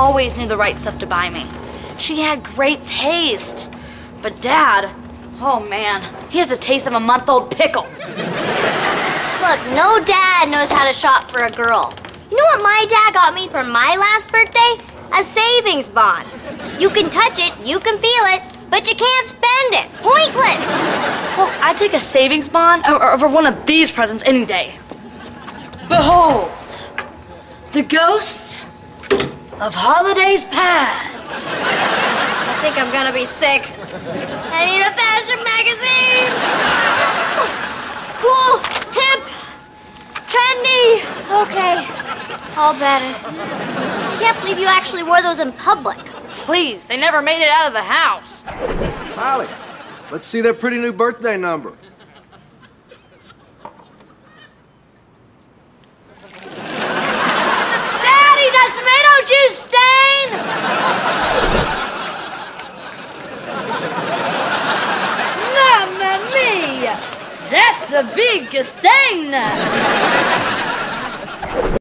always knew the right stuff to buy me. She had great taste. But Dad, oh man, he has the taste of a month old pickle. Look, no dad knows how to shop for a girl. You know what my dad got me for my last birthday? A savings bond. You can touch it, you can feel it, but you can't spend it. Pointless. Well, I'd take a savings bond over one of these presents any day. Behold, the ghost of holidays past. I think I'm gonna be sick. I need a fashion magazine. Cool, hip, trendy. Okay, all better. Can't believe you actually wore those in public. Please, they never made it out of the house. Holly, let's see that pretty new birthday number. That's a big stain!